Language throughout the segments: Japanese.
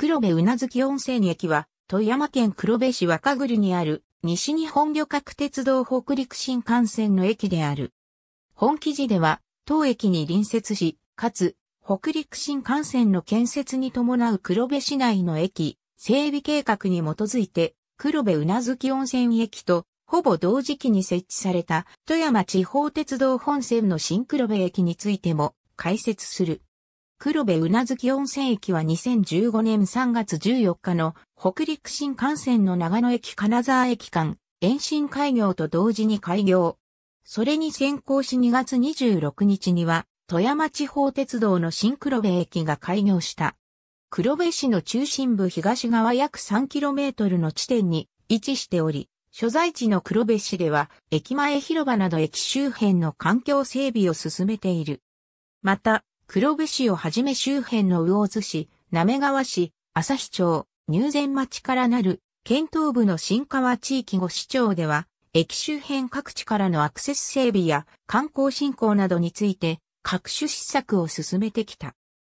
黒部宇奈月温泉駅は、富山県黒部市若栗にある、西日本旅客鉄道北陸新幹線の駅である。本記事では、当駅に隣接し、かつ、北陸新幹線の建設に伴う黒部市内の駅、整備計画に基づいて、黒部宇奈月温泉駅と、ほぼ同時期に設置された富山地方鉄道本線の新黒部駅についても解説する。黒部宇奈月温泉駅は2015年3月14日の北陸新幹線の長野駅金沢駅間延伸開業と同時に開業。それに先行し2月26日には富山地方鉄道の新黒部駅が開業した。黒部市の中心部東側約 3km の地点に位置しており、所在地の黒部市では駅前広場など駅周辺の環境整備を進めている。また、黒部市をはじめ周辺の魚津市、滑川市、旭町、入善町からなる、県東部の新川地域5市町では、駅周辺各地からのアクセス整備や観光振興などについて、各種施策を進めてきた。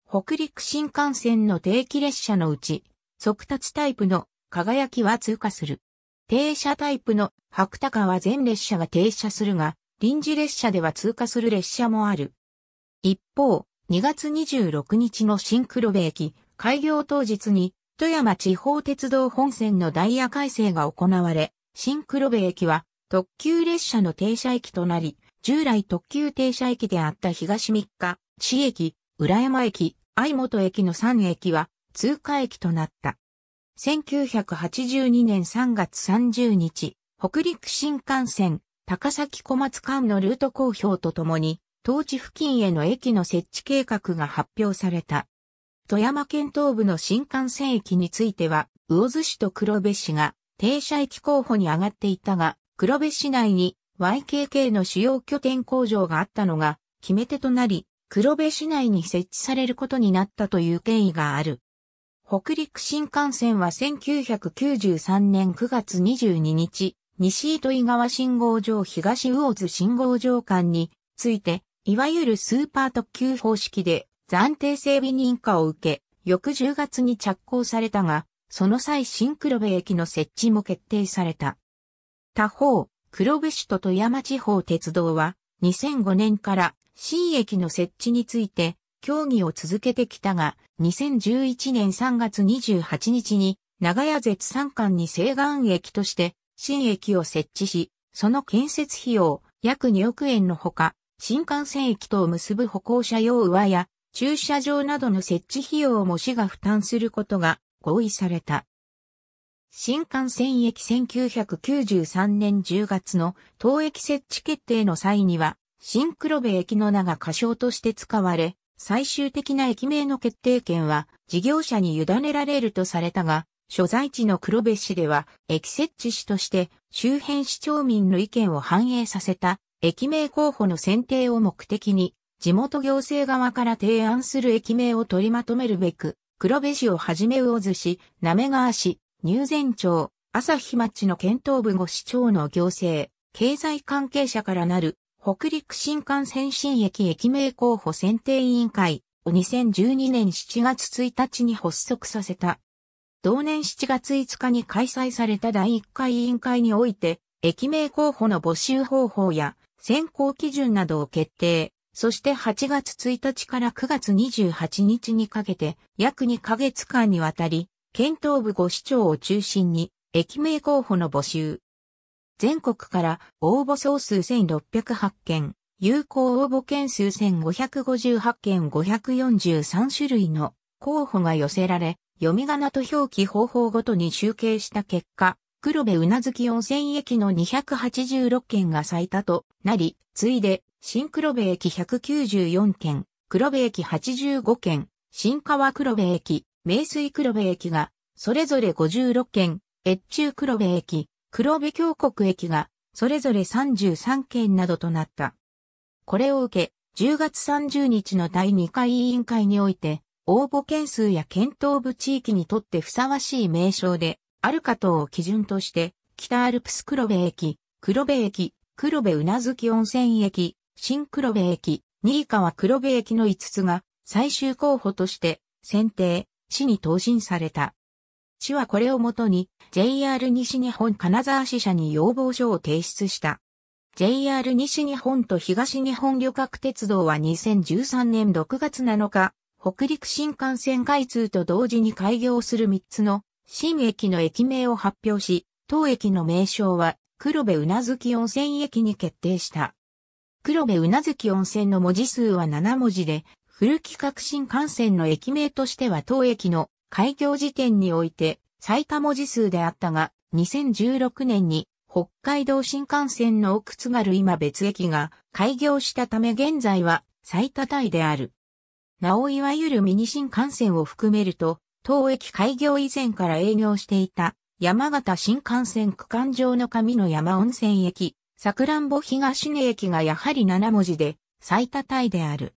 北陸新幹線の定期列車のうち、速達タイプの輝きは通過する。停車タイプの白高は全列車が停車するが、臨時列車では通過する列車もある。一方、2月26日の新黒部駅開業当日に富山地方鉄道本線のダイヤ改正が行われ、新黒部駅は特急列車の停車駅となり、従来特急停車駅であった東三日、市駅、浦山駅、愛本駅の3駅は通過駅となった。1982年3月30日、北陸新幹線、高崎小松間のルート公表とともに、当地付近への駅の設置計画が発表された。富山県東部の新幹線駅については、魚津市と黒部市が停車駅候補に上がっていたが、黒部市内に YKK の主要拠点工場があったのが決め手となり、黒部市内に設置されることになったという経緯がある。北陸新幹線は1993年9月22日、西糸井川信号場東魚津信号場間についていわゆるスーパー特急方式で暫定整備認可を受け、翌10月に着工されたが、その際新黒部駅の設置も決定された。他方、黒部市と富山地方鉄道は2005年から新駅の設置について協議を続けてきたが、2011年3月28日に長屋絶三間に西岸駅として新駅を設置し、その建設費用約2億円のほか、新幹線駅とを結ぶ歩行者用上や駐車場などの設置費用も市が負担することが合意された。新幹線駅1993年10月の当駅設置決定の際には、新黒部駅の名が仮称として使われ、最終的な駅名の決定権は事業者に委ねられるとされたが、所在地の黒部市では駅設置市として周辺市町民の意見を反映させた駅名候補の選定を目的に、地元行政側から提案する駅名を取りまとめるべく、黒部市をはじめ魚津市、滑川市、入善町、朝日町の県東部5市町の行政、経済関係者からなる、北陸新幹線新駅駅名候補選定委員会を2012年7月1日に発足させた。同年7月5日に開催された第1回委員会において、駅名候補の募集方法や選考基準などを決定。そして8月1日から9月28日にかけて約2ヶ月間にわたり、県東部5市町を中心に駅名候補の募集。全国から応募総数1608件、有効応募件数1558件543種類の候補が寄せられ、読み仮名と表記方法ごとに集計した結果、黒部うなずき温泉駅の286件が最多となり、次いで、新黒部駅194件、黒部駅85件、新川黒部駅、名水黒部駅が、それぞれ56件、越中黒部駅、黒部峡谷駅が、それぞれ33件などとなった。これを受け、10月30日の第2回委員会において、応募件数や検討部地域にとってふさわしい名称で、あるか等を基準として、北アルプス黒部駅、黒部駅、黒部うなずき温泉駅、新黒部駅、新川黒部駅の5つが最終候補として選定、市に答申された。市はこれをもとに JR 西日本金沢支社に要望書を提出した。JR 西日本と東日本旅客鉄道は2013年6月7日、北陸新幹線開通と同時に開業する3つの新駅の駅名を発表し、当駅の名称は黒部うなずき温泉駅に決定した。黒部うなずき温泉の文字数は7文字で、古企画新幹線の駅名としては当駅の開業時点において最多文字数であったが、2016年に北海道新幹線の奥津軽今別駅が開業したため現在は最多タイである。なおいわゆるミニ新幹線を含めると、当駅開業以前から営業していた山形新幹線区間上の上の山温泉駅、桜んぼ東根駅がやはり7文字で最多タイである。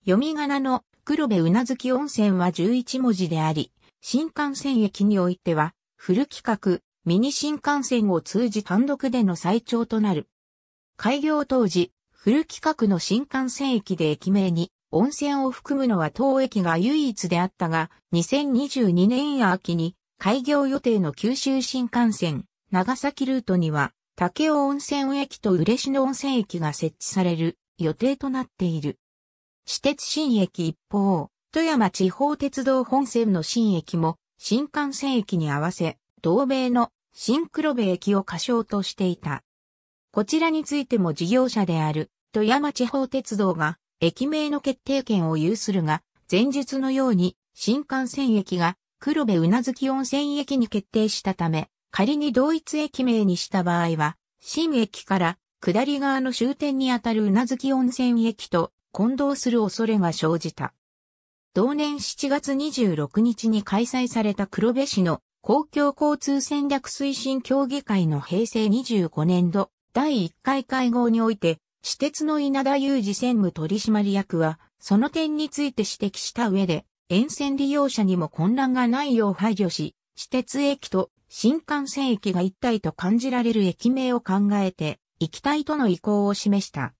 読み仮名の黒部うなずき温泉は11文字であり、新幹線駅においては、古企画、ミニ新幹線を通じ単独での最長となる。開業当時、古企画の新幹線駅で駅名に温泉を含むのは当駅が唯一であったが、2022年秋に開業予定の九州新幹線、長崎ルートには、竹尾温泉駅と嬉野温泉駅が設置される予定となっている。私鉄新駅一方、富山地方鉄道本線の新駅も新幹線駅に合わせ、同名の新黒部駅を仮称としていた。こちらについても事業者である富山地方鉄道が駅名の決定権を有するが、前述のように新幹線駅が黒部うなずき温泉駅に決定したため、仮に同一駅名にした場合は、新駅から下り側の終点にあたるうなずき温泉駅と混同する恐れが生じた。同年7月26日に開催された黒部市の公共交通戦略推進協議会の平成25年度第1回会合において、私鉄の稲田裕二専務取締役は、その点について指摘した上で、沿線利用者にも混乱がないよう配慮し、私鉄駅と新幹線駅が一体と感じられる駅名を考えて、行きたいとの意向を示した。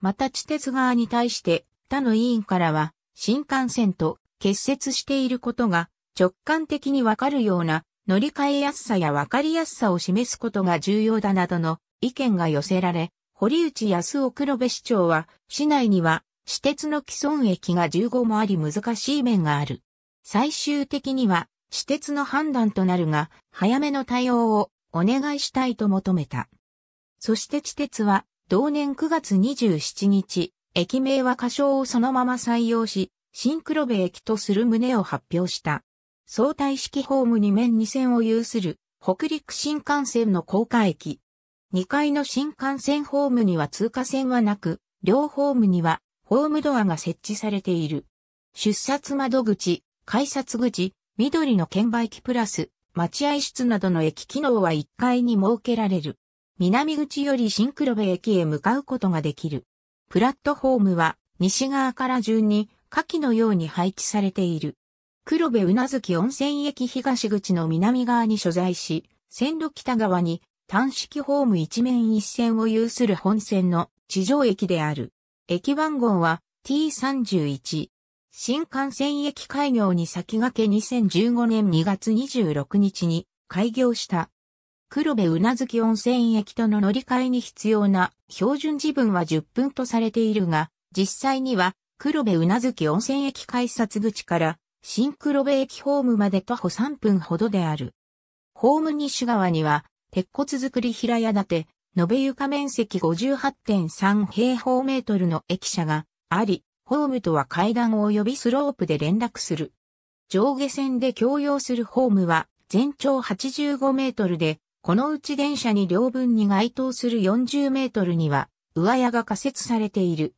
また地鉄側に対して、他の委員からは、新幹線と結節していることが直感的にわかるような乗り換えやすさやわかりやすさを示すことが重要だなどの意見が寄せられ、堀内康夫黒部市長は、市内には私鉄の既存駅が15もあり難しい面がある。最終的には私鉄の判断となるが、早めの対応をお願いしたいと求めた。そして地鉄は、同年9月27日、駅名は仮称をそのまま採用し、新黒部駅とする旨を発表した。相対式ホーム2面2線を有する北陸新幹線の高架駅。2階の新幹線ホームには通過線はなく、両ホームにはホームドアが設置されている。出札窓口、改札口、緑の券売機プラス、待合室などの駅機能は1階に設けられる。南口より新黒部駅へ向かうことができる。プラットフォームは西側から順に下記のように配置されている。黒部うなずき温泉駅東口の南側に所在し、線路北側に単式ホーム一面一線を有する本線の地上駅である。駅番号は T31。新幹線駅開業に先駆け2015年2月26日に開業した。黒部うなずき温泉駅との乗り換えに必要な標準時分は10分とされているが、実際には黒部うなずき温泉駅改札口から新黒部駅ホームまで徒歩3分ほどである。ホーム西側には、鉄骨造り平屋建て、延べ床面積58.3平方メートルの駅舎があり、ホームとは階段及びスロープで連絡する。上下線で共用するホームは全長85メートルで、このうち電車に両分に該当する40メートルには上屋が仮設されている。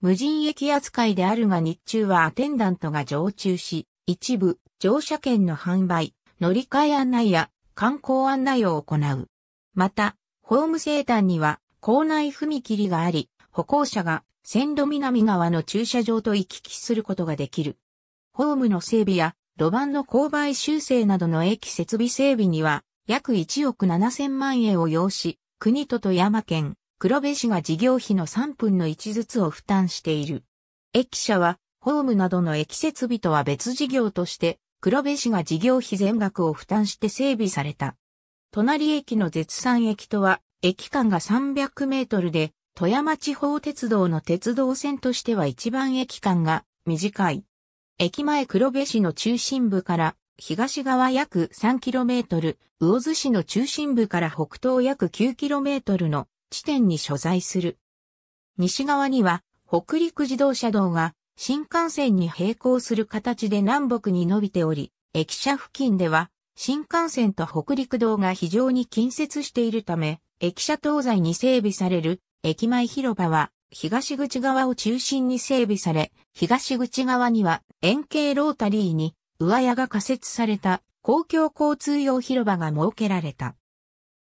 無人駅扱いであるが日中はアテンダントが常駐し、一部乗車券の販売、乗り換え案内や観光案内を行う。また、ホーム西端には構内踏切があり、歩行者が線路南側の駐車場と行き来することができる。ホームの整備や路盤の勾配修正などの駅設備整備には約1億7千万円を要し、国と富山県、黒部市が事業費の3分の1ずつを負担している。駅舎はホームなどの駅設備とは別事業として、黒部市が事業費全額を負担して整備された。隣駅の絶賛駅とは、駅間が300メートルで、富山地方鉄道の鉄道線としては一番駅間が短い。駅前黒部市の中心部から東側約 3km、魚津市の中心部から北東約 9km の地点に所在する。西側には北陸自動車道が新幹線に並行する形で南北に伸びており、駅舎付近では新幹線と北陸道が非常に近接しているため、駅舎東西に整備される駅前広場は東口側を中心に整備され、東口側には円形ロータリーに上屋が仮設された公共交通用広場が設けられた。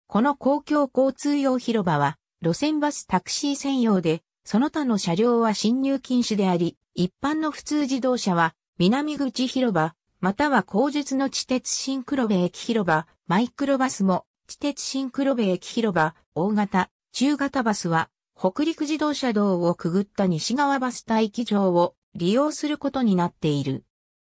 この公共交通用広場は路線バスタクシー専用で、その他の車両は進入禁止であり、一般の普通自動車は南口広場、または後述の地鉄新黒部駅広場、マイクロバスも地鉄新黒部駅広場、大型、中型バスは北陸自動車道をくぐった西側バス待機場を利用することになっている。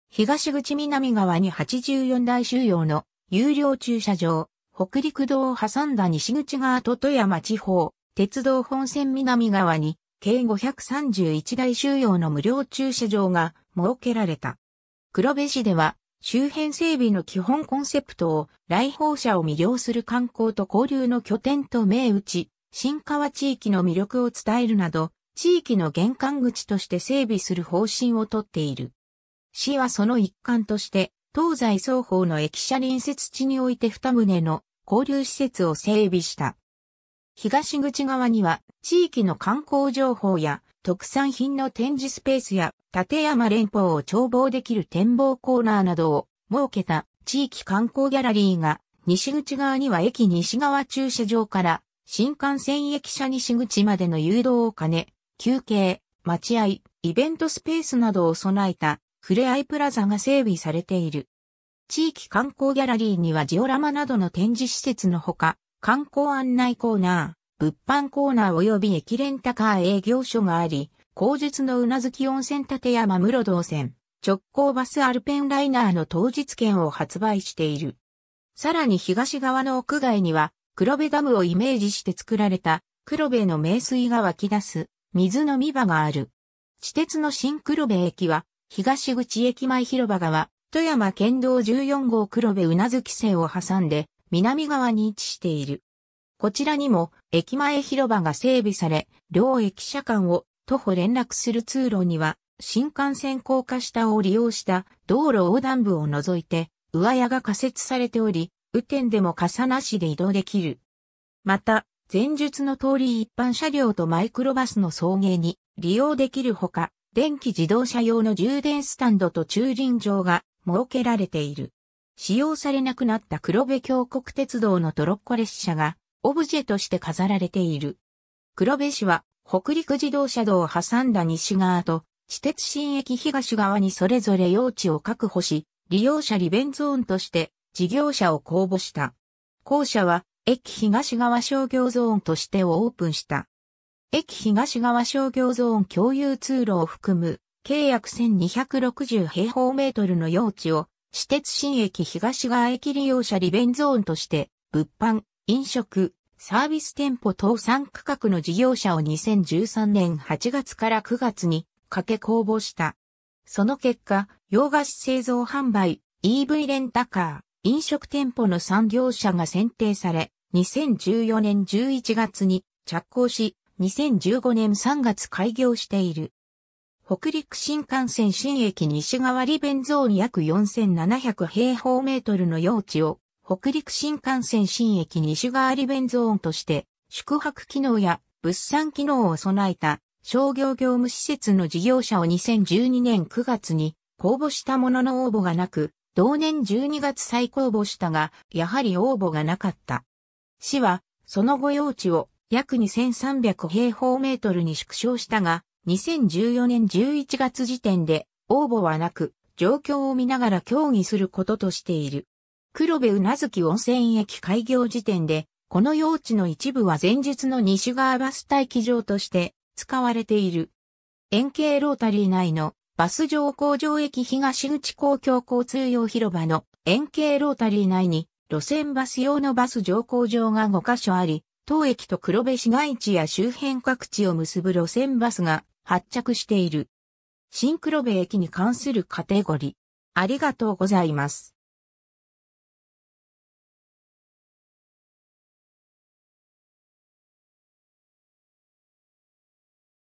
東口南側に84台収容の有料駐車場、北陸道を挟んだ西口側と富山地方、鉄道本線南側に計531台収容の無料駐車場が設けられた。黒部市では周辺整備の基本コンセプトを来訪者を魅了する観光と交流の拠点と銘打ち、新川地域の魅力を伝えるなど、地域の玄関口として整備する方針をとっている。市はその一環として、東西双方の駅舎隣接地において二棟の交流施設を整備した。東口側には地域の観光情報や特産品の展示スペースや立山連峰を眺望できる展望コーナーなどを設けた地域観光ギャラリーが西口側には駅西側駐車場から新幹線駅舎西口までの誘導を兼ね、休憩、待合、イベントスペースなどを備えたふれあいプラザが整備されている。地域観光ギャラリーにはジオラマなどの展示施設のほか、観光案内コーナー、物販コーナー及び駅レンタカー営業所があり、後述のうなずき温泉立山室道線、直行バスアルペンライナーの当日券を発売している。さらに東側の屋外には、黒部ダムをイメージして作られた黒部の名水が湧き出す水の見場がある。地鉄の新黒部駅は東口駅前広場側、富山県道14号黒部うなずき線を挟んで、南側に位置している。こちらにも、駅前広場が整備され、両駅舎間を徒歩連絡する通路には、新幹線高架下を利用した道路横断部を除いて、上屋が仮設されており、雨天でも傘なしで移動できる。また、前述の通り一般車両とマイクロバスの送迎に利用できるほか、電気自動車用の充電スタンドと駐輪場が設けられている。使用されなくなった黒部峡谷鉄道のトロッコ列車がオブジェとして飾られている。黒部市は北陸自動車道を挟んだ西側と地鉄新駅東側にそれぞれ用地を確保し、利用者利便ゾーンとして事業者を公募した。校舎は駅東側商業ゾーンとしてをオープンした。駅東側商業ゾーン共有通路を含む、計約1260平方メートルの用地を、私鉄新駅東側駅利用者利便ゾーンとして、物販、飲食、サービス店舗等3区画の事業者を2013年8月から9月にかけ公募した。その結果、洋菓子製造販売、EV レンタカー、飲食店舗の3業者が選定され、2014年11月に着工し、2015年3月開業している。北陸新幹線新駅西側利便ゾーン約4700平方メートルの用地を北陸新幹線新駅西側利便ゾーンとして宿泊機能や物産機能を備えた商業業務施設の事業者を2012年9月に公募したものの応募がなく、同年12月再公募したが、やはり応募がなかった。市は、その後用地を約2300平方メートルに縮小したが、2014年11月時点で応募はなく、状況を見ながら協議することとしている。黒部うなずき温泉駅開業時点で、この用地の一部は前日の西側バス待機場として使われている。円形ロータリー内のバス乗工場駅東口公共交通用広場の円形ロータリー内に路線バス用のバス乗工場が5カ所あり、当駅と黒部市街地や周辺各地を結ぶ路線バスが発着している。シンクロベ駅に関するカテゴリー。ありがとうございます。